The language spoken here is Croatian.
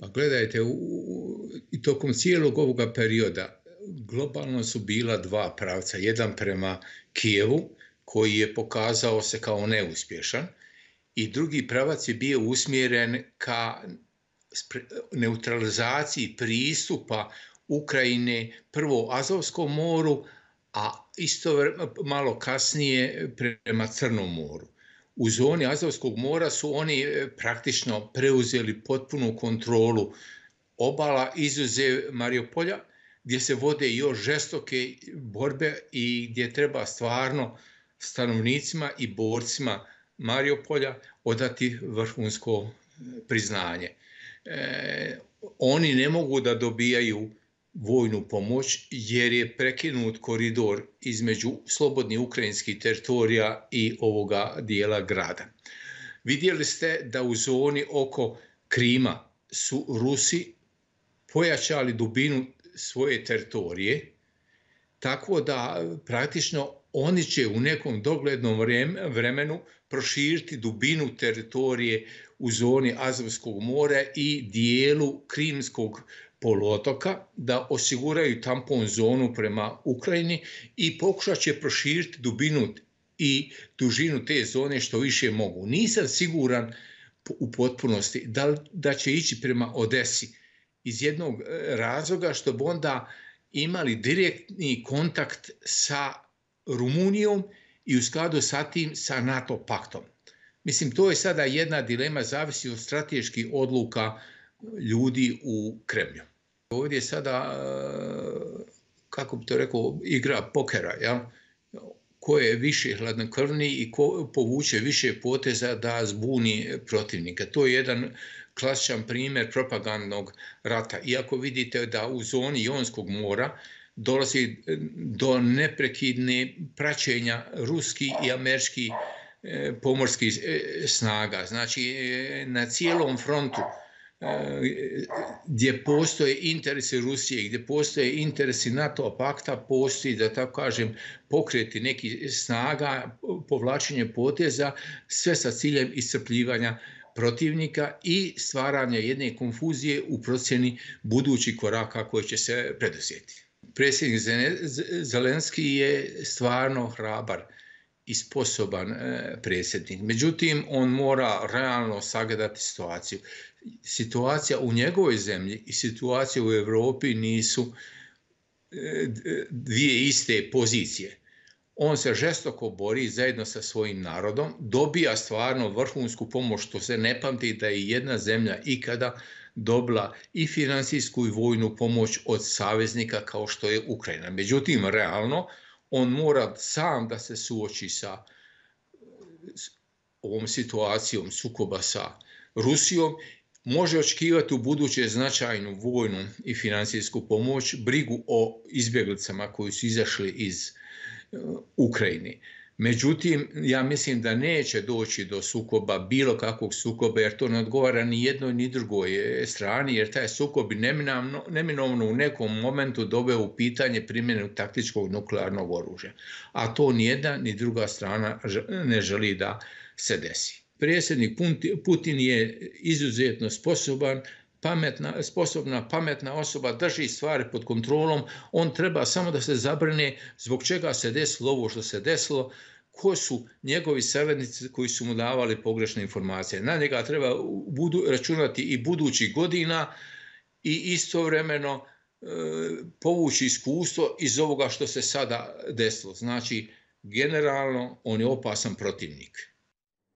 Pa gledajte, i tokom cijelog ovoga perioda globalno su bila dva pravca. Jedan prema Kijevu, koji je pokazao se kao neuspješan, i drugi pravac je bio usmjeren ka neutralizaciji pristupa Ukrajine prvo Azovskom moru, a isto malo kasnije prema Crnom moru. U zoni Azovskog mora su oni e, praktično preuzeli potpunu kontrolu obala izuzev Mariupolja, gdje se vode još žestoke borbe i gdje treba stvarno stanovnicima i borcima Mariupolja odati vrhunsko priznanje. E, oni ne mogu da dobijaju vojnu pomoć jer je prekinut koridor između slobodnih ukrajinskih teritorija i ovoga dijela grada. Vidjeli ste da u zoni oko Krima su Rusi pojačali dubinu svoje teritorije, tako da praktično oni će u nekom doglednom vremenu proširiti dubinu teritorije u zoni Azovskog mora i dijelu Krimskog poluotoka da osiguraju tampon zonu prema Ukrajini i pokušat će proširiti dubinu i dužinu te zone što više mogu. Nisam siguran u potpunosti da, da će ići prema Odesi iz jednog e, razloga što bi onda imali direktni kontakt sa Rumunijom i u skladu sa tim sa NATO paktom. Mislim, to je sada jedna dilema, zavisi od strateških odluka ljudi u Kremlju. Ovdje sada, e, kako bi to rekao, igra pokera, ja? ko je više hladnokrvni i ko povuče više poteza da zbuni protivnika. To je jedan klasičan primjer propagandnog rata. Iako vidite da u zoni Jonskog mora dolazi do neprekidne praćenja ruskih i američkih e, pomorskih e, snaga. Znači, na cijelom frontu gdje postoje interesi Rusije, gdje postoje interesi NATO pakta, postoji, da tako kažem, pokreti neki snaga, povlačenje poteza, sve sa ciljem iscrpljivanja protivnika i stvaranja jedne konfuzije u procjeni budućih koraka koje će se preduzeti. Predsjednik Zelenski je stvarno hrabar i sposoban e, predsjednik. Međutim, on mora realno sagledati situaciju situacija u njegovoj zemlji i situacija u Europi nisu e, dvije iste pozicije. On se žestoko bori zajedno sa svojim narodom, dobija stvarno vrhunsku pomoć što se ne pamti da je jedna zemlja ikada dobila i financijsku i vojnu pomoć od saveznika kao što je Ukrajina. Međutim, realno, on mora sam da se suoči sa ovom situacijom sukoba sa Rusijom može očekivati u buduće značajnu vojnu i financijsku pomoć, brigu o izbjeglicama koji su izašli iz uh, Ukrajine. Međutim, ja mislim da neće doći do sukoba, bilo kakvog sukoba, jer to ne odgovara ni jednoj ni drugoj strani, jer taj sukob bi neminovno u nekom momentu doveo u pitanje primjenu taktičkog nuklearnog oružja. A to ni jedna ni druga strana ne želi da se desi predsjednik Putin je izuzetno sposoban, pametna, sposobna, pametna osoba, drži stvari pod kontrolom, on treba samo da se zabrne zbog čega se desilo ovo što se desilo, ko su njegovi saradnici koji su mu davali pogrešne informacije. Na njega treba budu, računati i budućih godina i istovremeno e, povući iskustvo iz ovoga što se sada desilo. Znači, generalno, on je opasan protivnik.